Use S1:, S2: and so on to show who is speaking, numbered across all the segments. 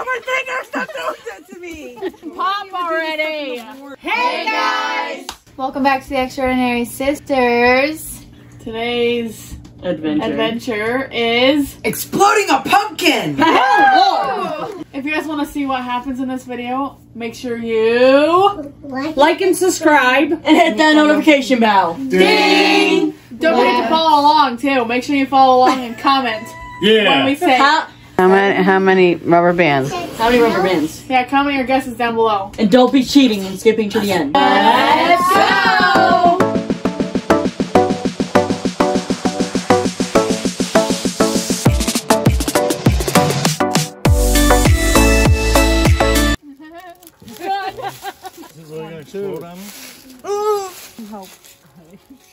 S1: off my finger! Stop doing that to me!
S2: Pop already!
S1: Hey guys!
S3: Welcome back to the Extraordinary Sisters.
S2: Today's
S4: Adventure.
S2: adventure is.
S1: Exploding a pumpkin!
S2: If you guys want to see what happens in this video, make sure you.
S4: Like and subscribe and hit that notification bell.
S2: Ding! Don't forget to follow along too. Make sure you follow along and comment when we say.
S4: How,
S5: How many, how many rubber bands?
S4: how many rubber bands?
S2: Yeah, comment your guesses down below.
S4: And don't be cheating and skipping to the end.
S2: Let's go!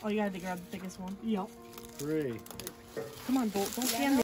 S2: Oh, you had to grab the biggest one. Yep.
S6: Three.
S2: Come on, Bolt. Don't stand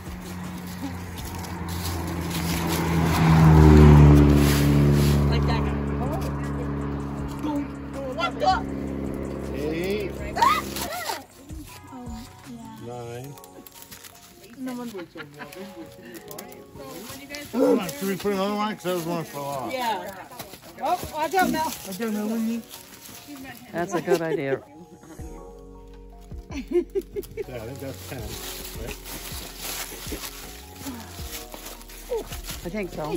S6: Hold on, should we put another one? Because that was one fell off.
S4: Yeah. Oh, watch out, Mel. Watch out, Mel.
S5: That's a good idea.
S6: Yeah, I think that's ten. Right?
S5: I think so.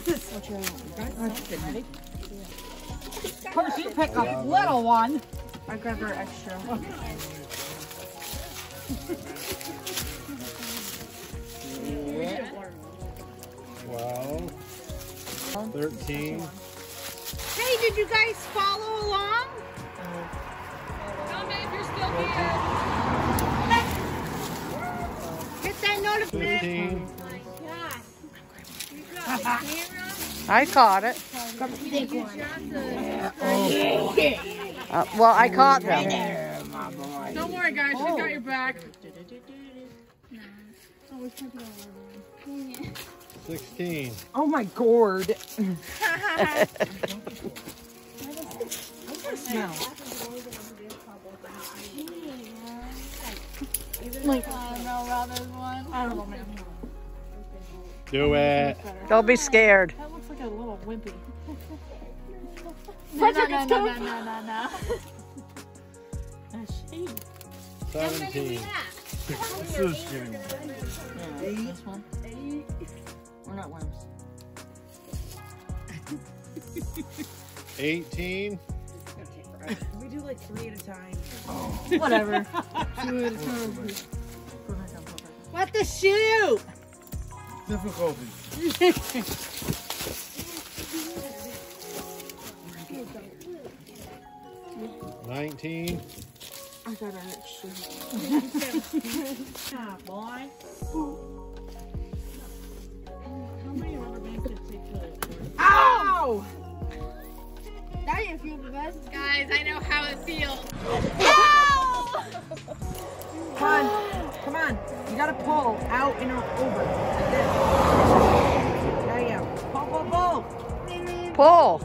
S2: First, you pick a little one. I grab her extra.
S6: Twelve. Thirteen.
S2: Hey, did you guys follow along? Comment if you're still here. Hit that notification.
S5: I caught it. Uh, well, I caught them.
S2: Don't worry, guys. She's got your back.
S6: Sixteen.
S1: Oh my gourd.
S6: Do it.
S5: Don't be scared.
S2: That looks like a little wimpy.
S3: Frederick, no, no, no, no, no, no.
S6: Seventeen. This is getting.
S4: Yeah, this one. We're not worms.
S6: Eighteen.
S1: We do like three at a time.
S4: Whatever.
S2: What the shoot?
S6: Difficulty. Nineteen.
S2: I got an extra.
S4: Ah, boy.
S2: Ow!
S3: Now you feel the best. Guys, I know how it feels. Ow!
S1: Come on. Come on. You gotta pull out and over. Like this. There you go. Pull, pull, pull.
S5: Pull.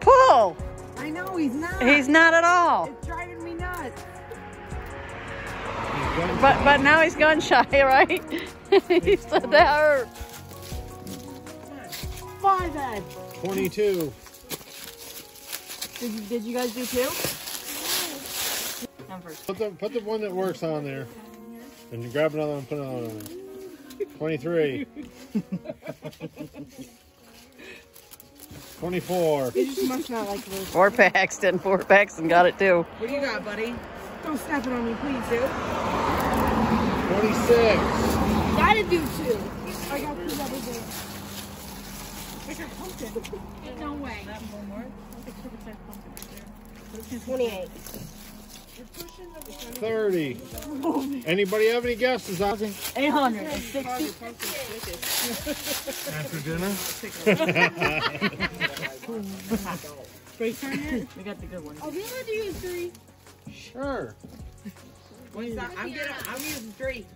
S5: Pull.
S1: I know, he's not.
S5: He's not at all.
S1: It's driving me nuts.
S5: But but now he's gun shy, right? he said that hurt.
S2: Five Ed.
S6: Twenty-two.
S2: Did you, did you guys do two?
S4: I'm.
S6: Put the put the one that works on there, and you grab another one. Put another one on there. Twenty-three. Twenty-four.
S1: You just must not like this.
S5: Fort Paxton. Fort Paxton got it too.
S1: What do you got, buddy? Don't step it on me, please, dude.
S6: Twenty-six.
S3: Gotta do two. I got two rubber bands. No way.
S1: 28.
S6: Thirty. Anybody have any guesses? on
S4: 860.
S6: After dinner.
S2: Straight turn it.
S1: We got the good one.
S3: I'll be able to use three.
S6: Sure.
S1: What is that? I'm gonna, I'm using three.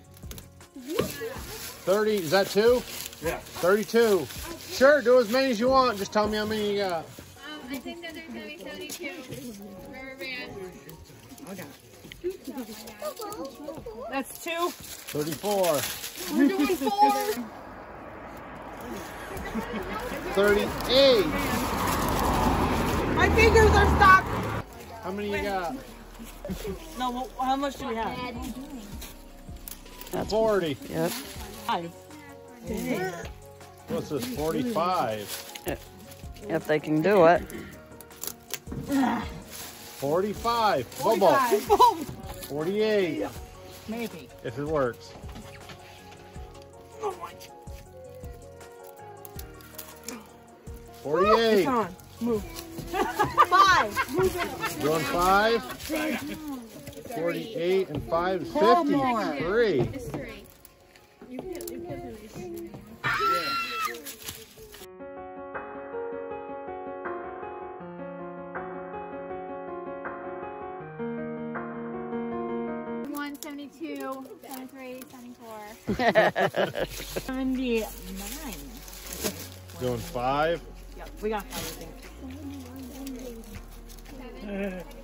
S6: 30, is that two?
S7: Yeah.
S6: 32. Sure, do as many as you want. Just tell me how many you got.
S3: Um, I think that there's gonna be 72. Rubber band.
S1: That's two.
S6: 34.
S3: We're doing four.
S6: 38.
S1: My fingers are stuck.
S6: How many you got?
S1: No, well, how much do we have?
S6: 40.
S5: Yep.
S1: Five.
S6: What's this? 45.
S5: If they can do it.
S6: 45. Bobo. 48.
S1: Maybe.
S6: If it works. Forty-eight.
S1: Come on. Move. Five.
S6: Going five. Forty-eight and five is
S1: Four more.
S6: fifty-three.
S3: It's three. One seventy-two, seventy-three, seventy-four.
S1: Seventy-nine.
S6: Going five.
S1: Yep, we got five. I think.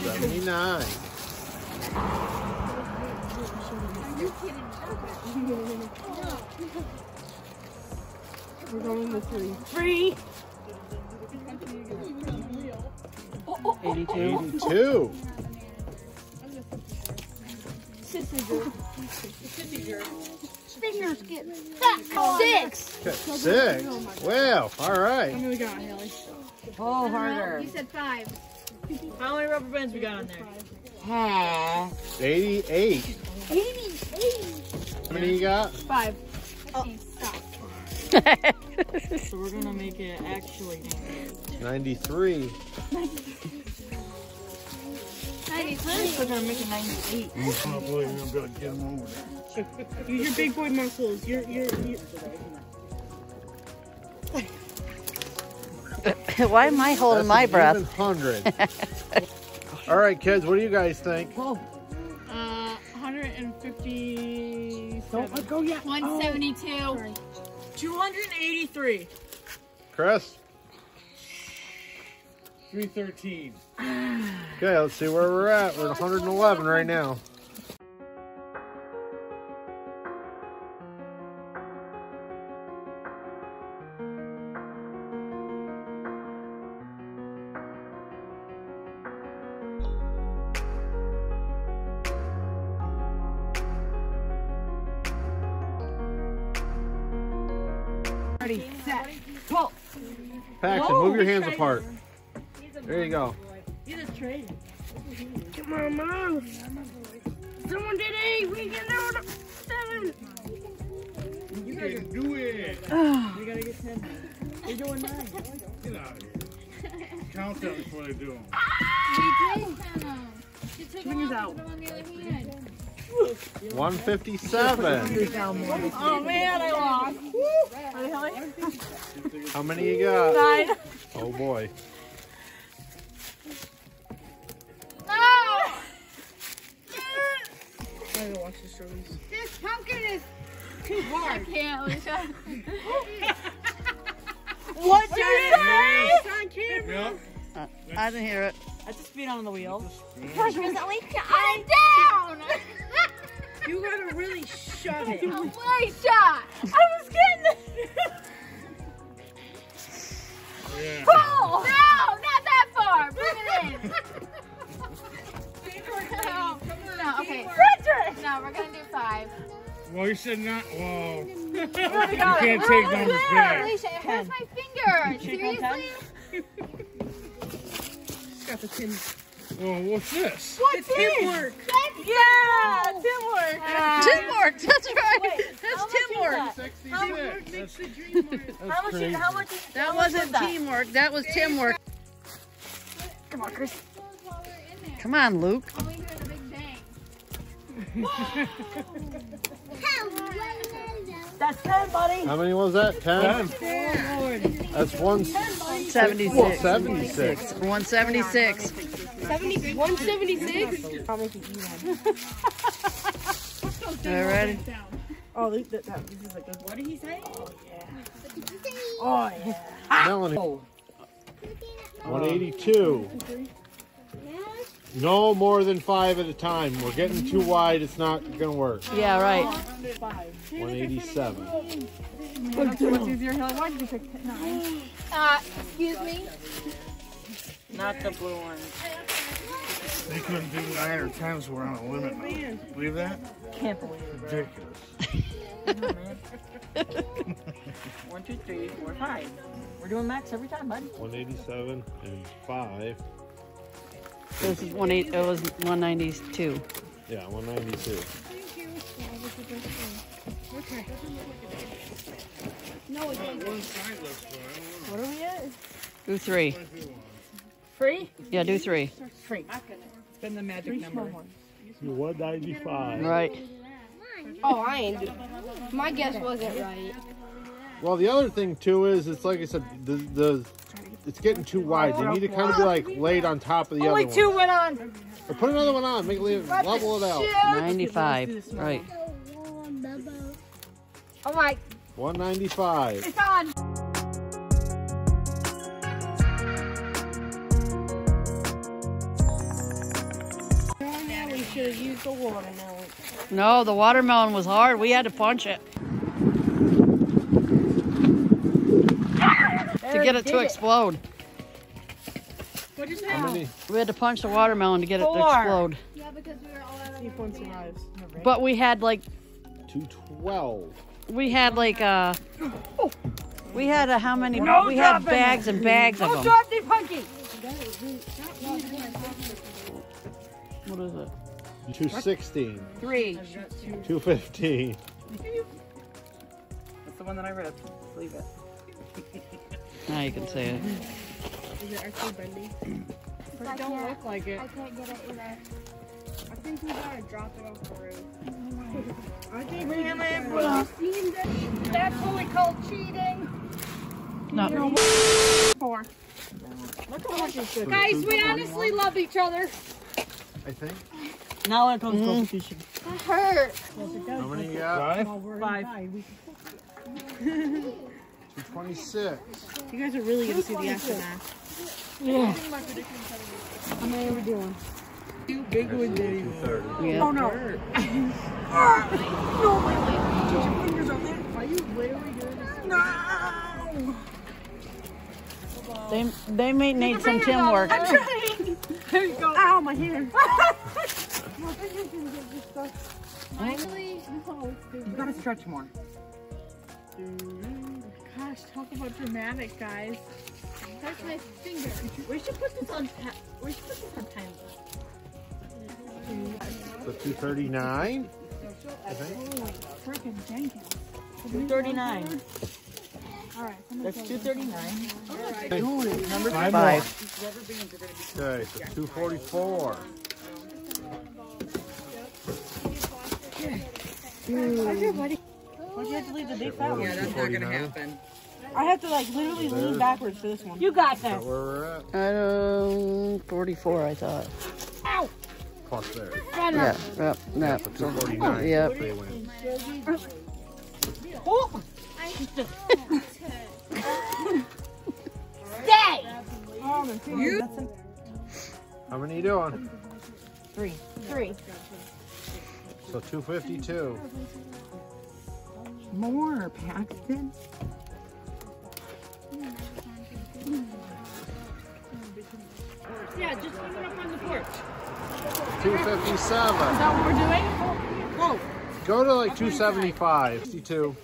S6: Seventy-nine.
S1: We're going with three. Three.
S5: 82.
S6: Eighty-two.
S3: Fingers get six.
S6: Okay, Six. Well, all right.
S2: we got, Haley?
S1: Pull harder.
S3: You said five.
S1: How many rubber bands we got on there? Ha.
S6: Eighty-eight.
S3: Eighty-eight.
S6: How many you got?
S2: Five.
S3: Okay, stop.
S1: So we're gonna make it actually.
S6: Ninety-three.
S3: Ninety-three.
S1: We're gonna make it ninety-eight.
S7: I can't believe I'm gonna get him over there.
S2: Use your big boy muscles. You're, you're, you're.
S5: Why am I holding my breath?
S6: Hundred. all right, kids. What do you guys think?
S2: Uh, 150.
S1: Don't let go yet.
S3: One seventy-two.
S1: Two hundred and eighty-three.
S6: Chris.
S7: 313.
S6: Okay, let's see where we're at. We're at 111 right now.
S1: Set, pull.
S6: Paxton, move your hands apart. There you go.
S2: Come on, mom. Someone did eight. We can do seven.
S7: You can do it.
S1: We gotta get ten. You're doing nine.
S7: Get out of here. Count them before they do them. Ah!
S3: We did count them. You took them off
S1: out.
S3: and put them on the other hand.
S6: 157.
S1: Oh man, I lost.
S6: How many you got?
S1: Nine.
S6: Oh boy.
S3: No!
S2: I watch the stories.
S3: This pumpkin is too hard. I can't, Alicia.
S1: What did you say?
S2: On camera.
S7: Yep.
S5: I didn't hear it.
S1: I just speed on the wheel.
S3: Push Miss Alicia. I'm down!
S2: You gotta really shut it.
S3: Alicia! I was getting
S7: Yeah.
S3: Pull! No, not that far. Bring it in. No, no, okay.
S1: Frederick!
S3: No, we're gonna do five.
S7: Well, you said not. Whoa. you can't take numbers back.
S3: Alicia, it hurts my finger.
S1: Should we count
S3: Seriously?
S2: Got the tin.
S7: Whoa, what's this?
S1: What's
S2: Teamwork.
S1: Yeah, teamwork.
S5: Uh, teamwork. That's right. That's teamwork.
S6: 66.
S2: Makes the dream work.
S6: That's
S1: How much?
S6: crazy.
S1: Is, how much? Is,
S5: That
S1: how much was
S5: wasn't
S1: that?
S5: teamwork. That was teamwork.
S1: Come on, Chris.
S3: While we're in there.
S5: Come on, Luke.
S3: All we hear is a big bang.
S1: That's 10, buddy.
S6: How many was that? Ten? That's one
S5: 76.
S6: 76.
S5: 176.
S3: 70, 176?
S5: All ready?
S1: Oh, this, that, that, this is a good What did he say? Oh, yeah. Oh, yeah.
S6: Melanie. 182. No more than five at a time. We're getting too wide. It's not going to work.
S5: Yeah, right.
S6: 187.
S2: What's easier? Why did you pick nine?
S3: Uh, excuse me?
S1: Not the blue one.
S7: They couldn't do nine or ten, so we're on a limit oh, now. Believe that?
S1: Can't believe it.
S7: Ridiculous.
S1: One, two, three, four, five. We're doing max every time, bud.
S6: 187 and five.
S5: It was one eight. It was 192.
S6: Yeah, 192. Thank you. Okay. No, it doesn't.
S1: What are we at?
S5: Do three.
S1: Free?
S5: Yeah, do three.
S1: Free. Spend the magic number.
S6: 195.
S5: Right.
S3: Oh, I ain't do My guess wasn't right.
S6: Well, the other thing too is it's like I said, the the it's getting too wide. They need to kind of be like laid on top of the other.
S1: Only
S6: other
S1: two
S6: one.
S1: went on.
S6: Or put another one on. Make it level it out.
S5: 95. Right.
S3: I'm like,
S6: 195.
S3: it's on.
S1: Watermelon.
S5: No, the watermelon was hard. We had to punch it to get it to explode.
S6: How many?
S5: We had to punch the watermelon to get it to explode.
S3: Yeah, because we were all out of
S1: See one survives.
S5: But we had like
S6: 212.
S5: we had like uh we had a how many
S1: No
S5: we had bags and bags of
S1: Don't
S5: them.
S1: drop the punky.
S5: What is it?
S6: 216.
S1: Three.
S6: 215.
S1: That's the one that I read. Leave it.
S5: Now you can see it.
S2: Is it actually bendy?
S3: I
S2: Don't look like it.
S3: I can't get it either.
S2: I think we gotta drop it off the roof.
S1: I think we have it. That's what we call cheating.
S5: Not No.
S2: Four.
S1: Look at what you.
S3: Guys, we honestly love each other.
S6: I think.
S1: Now when it comes competition. Mm.
S3: That hurt.
S6: How many you got?
S7: Five?
S1: Five.
S6: 226.
S2: You guys are really gonna see the aftermath.
S1: How many are we doing? Two big ones.
S5: Yeah.
S1: Oh no. no, wait, wait. Put your fingers on there. Are you literally doing this? No.
S5: They they may need some Tim work.
S1: There you go. Ow, my hand.
S3: Finally.
S1: You gotta stretch more.
S2: Gosh, talk about dramatic, guys.
S3: That's my finger.
S1: We should put this on. ta- We should put this on time.
S6: So 239. I.
S2: Freaking Jenkins.
S1: Two thirty-nine.
S2: Oh, Alright,
S1: That's two thirty-nine.
S6: Number
S5: Five.
S6: Okay, so 244.
S1: Why'd you have to leave the big fat one?
S6: Yeah, that's not gonna
S1: happen. I have to like literally lean backwards for this one. You got
S6: Is that
S1: this.
S6: where we're at?
S5: Um, 44, I thought.
S6: Plus there.
S5: Yeah, yep, yep.
S6: So 249.
S5: Yep.
S6: They win.
S1: Oh,
S3: Stay!
S1: you.
S6: How many you doing?
S1: Three. Three.
S6: So 252.
S1: More, Paxton.
S2: Yeah, just leave it up on the porch.
S6: 257.
S2: Is that what we're doing? Whoa.
S6: Go to like 275. 52.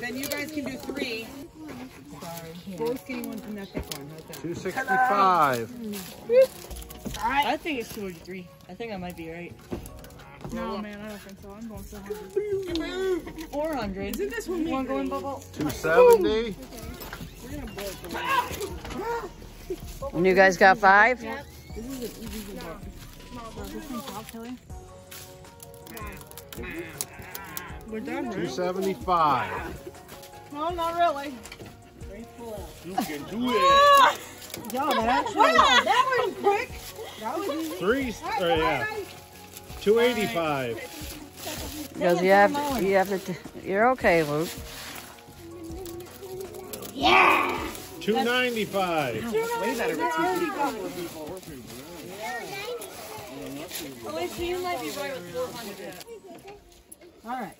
S1: Then you guys can do three. Sorry. Both getting one from that thick one.
S6: 265 right.
S1: I think it's 203. I think I might be right.
S2: No, no man, I don't think so. I'm going
S1: 700. 400. Isn't this one going bubble?
S6: 270.
S5: and you guys got five? Yep. This is an easy one.
S1: We're done,
S6: 275.
S2: No, not really.
S7: You can do it. Ah!
S1: Yo, that actually... Wow, that was quick. That was easy.
S6: Three, or yeah. 285.
S5: Because you have to, you have to, t- you're okay, Luke.
S6: 295.
S1: Way better with two people.
S2: Alicia, you might be right with 400.
S1: All right.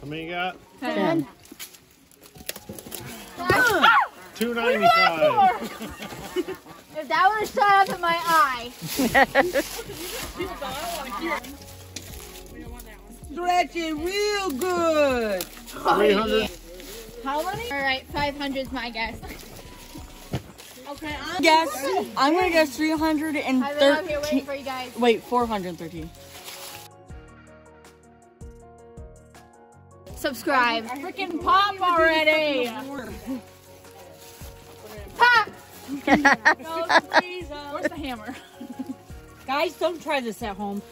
S6: How many you got?
S5: Ten.
S6: 295.
S3: If that would have shot up in my eye.
S1: Stretch it real good.
S6: 300.
S3: How many? All right, 500 is my guess.
S2: Okay, I'm
S8: Guess. I'm gonna guess
S3: I've been out here
S8: 313.
S3: waiting for you guys.
S8: Wait, 413.
S3: Subscribe.
S2: freaking pop already. Where's the hammer?
S8: Guys, don't try this at home.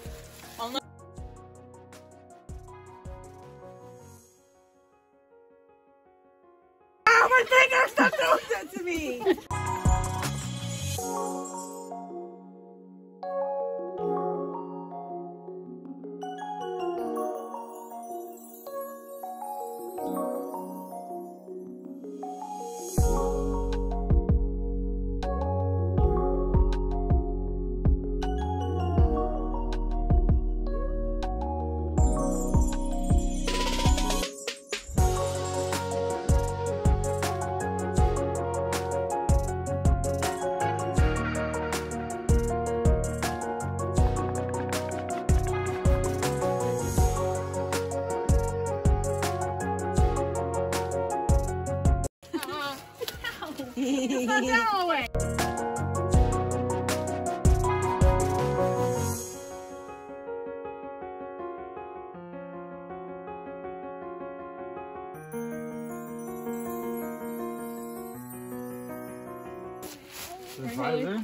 S1: Eh?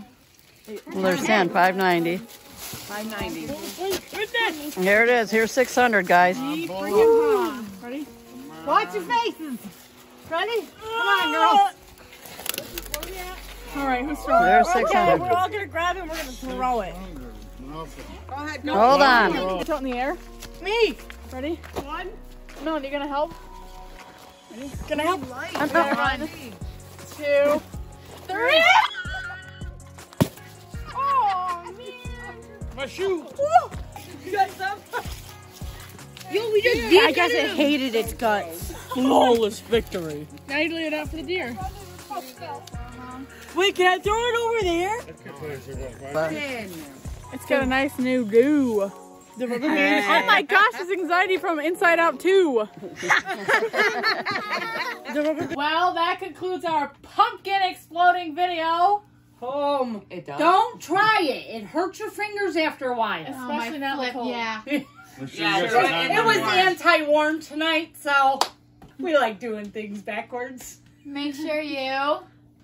S5: Well, there's 10, 590.
S1: 590.
S5: Here it is. Here's 600, guys.
S2: Ready?
S1: Watch your faces.
S2: Ready? Come on, girls. All right, who's throwing?
S5: There's
S1: Okay, we're all gonna grab it and we're gonna throw it. Go ahead, go.
S5: Hold on.
S2: It's out in the air.
S1: Me.
S2: Ready? One. No, you gonna help?
S1: Gonna help.
S2: Okay, one, two, three.
S7: My shoe.
S1: You got some?
S8: Yo, we just I guess it hated its guts. Flawless victory.
S2: Now you lay it out for the deer.
S8: Wait, can I throw it over there?
S2: It's got a nice new do.
S8: The rubber band.
S2: Oh my gosh, it's anxiety from Inside Out 2. well, that concludes our pumpkin exploding video.
S8: Home.
S1: It does.
S8: Don't try it. It hurts your fingers after a while.
S2: Oh, Especially now
S3: Flip,
S2: with cold.
S3: yeah.
S8: It was anti-warm tonight, so we like doing things backwards.
S3: Make sure you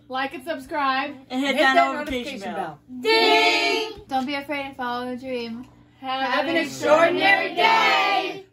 S2: Like and subscribe.
S8: And hit,
S1: Hit
S8: that,
S1: that
S8: notification,
S1: notification
S8: bell.
S3: ding. Don't be afraid to follow the dream.
S2: Have,
S3: Have an extraordinary day.